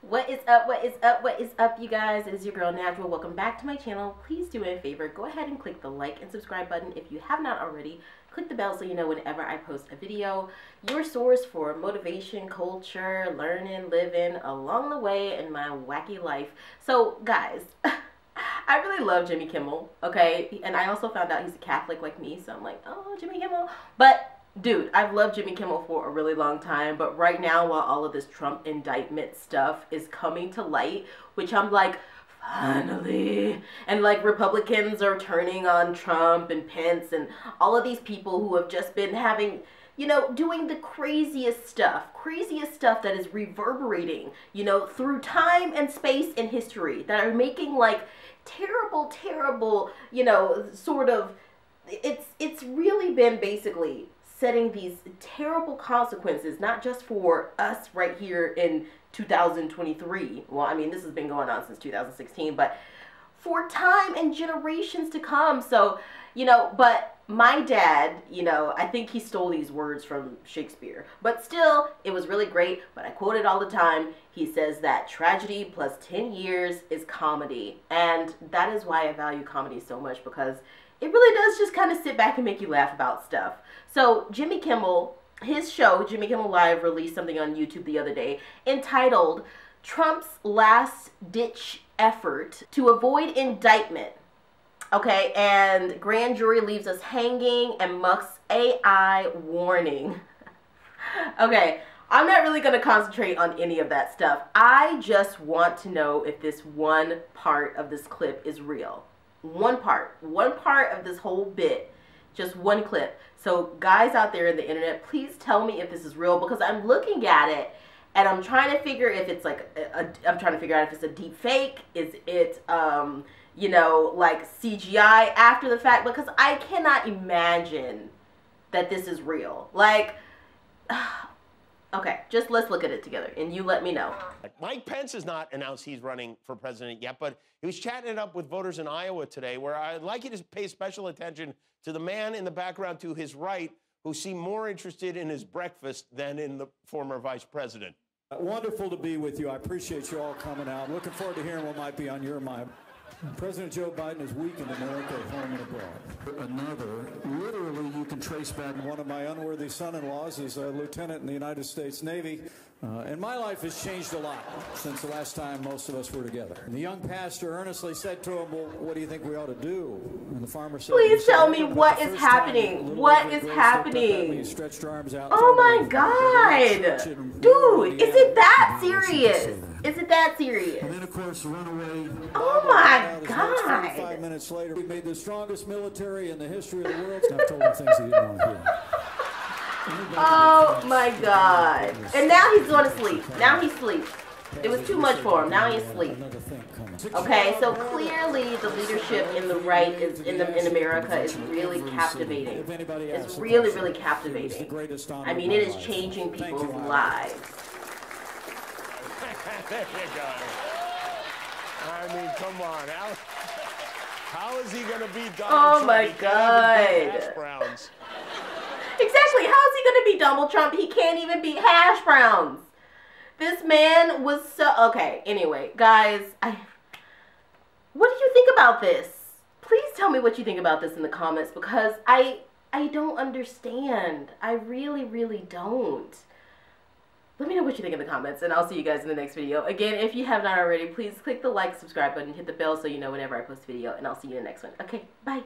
What is up? What is up? What is up, you guys? It is your girl Najwa. Welcome back to my channel. Please do me a favor. Go ahead and click the like and subscribe button if you have not already. Click the bell so you know whenever I post a video. Your source for motivation, culture, learning, living along the way in my wacky life. So, guys. I really love Jimmy Kimmel, okay? And I also found out he's a Catholic like me, so I'm like, oh, Jimmy Kimmel. But dude, I've loved Jimmy Kimmel for a really long time, but right now, while all of this Trump indictment stuff is coming to light, which I'm like, finally, and like Republicans are turning on Trump and Pence and all of these people who have just been having you know, doing the craziest stuff, craziest stuff that is reverberating, you know, through time and space and history that are making like terrible, terrible, you know, sort of it's it's really been basically setting these terrible consequences, not just for us right here in 2023. Well, I mean, this has been going on since 2016, but for time and generations to come. So, you know, but my dad, you know, I think he stole these words from Shakespeare, but still, it was really great. But I quote it all the time. He says that tragedy plus 10 years is comedy. And that is why I value comedy so much because it really does just kind of sit back and make you laugh about stuff. So Jimmy Kimmel, his show, Jimmy Kimmel Live, released something on YouTube the other day entitled Trump's Last Ditch Effort to Avoid Indictment. Okay, and grand jury leaves us hanging and Musk's AI warning. okay, I'm not really going to concentrate on any of that stuff. I just want to know if this one part of this clip is real one part, one part of this whole bit, just one clip. So guys out there in the internet, please tell me if this is real because I'm looking at it and I'm trying to figure if it's like I'm trying to figure out if it's a deep fake. Is it um you know like CGI after the fact? Because I cannot imagine that this is real. Like. Okay, just let's look at it together and you let me know. Mike Pence has not announced he's running for president yet, but he was chatting it up with voters in Iowa today, where I'd like you to pay special attention to the man in the background to his right who seemed more interested in his breakfast than in the former vice president. Wonderful to be with you. I appreciate you all coming out. Looking forward to hearing what might be on your mind. President Joe Biden has weakened America at home and abroad. Another, literally, you can trace back. One of my unworthy son-in-laws is a lieutenant in the United States Navy. Uh, and my life has changed a lot since the last time most of us were together. And the young pastor earnestly said to him, Well, what do you think we ought to do? And the farmer said, Please tell me what is happening. What is happening? Oh my God. Dude, is it that serious? Is it that serious? And then, of course, runaway. Oh my God. Five minutes later, we made the strongest military in the history of the world. I've told him things he didn't want to hear. Oh my god. And now he's going to sleep. Now he's asleep. It was too much for him. Now he's asleep. Okay, so clearly the leadership in the right is in the in America is really captivating. It's really, really captivating. I mean, it is changing people's lives. there you go. I mean, come on. How, how is he going to be Donald oh Trump? Oh my God. Browns. Exactly. How is he going to be Donald Trump? He can't even beat hash browns. This man was so okay. Anyway, guys, I what do you think about this? Please tell me what you think about this in the comments because I I don't understand. I really, really don't. Let me know what you think in the comments, and I'll see you guys in the next video. Again, if you have not already, please click the like, subscribe button, hit the bell so you know whenever I post a video, and I'll see you in the next one. Okay, bye.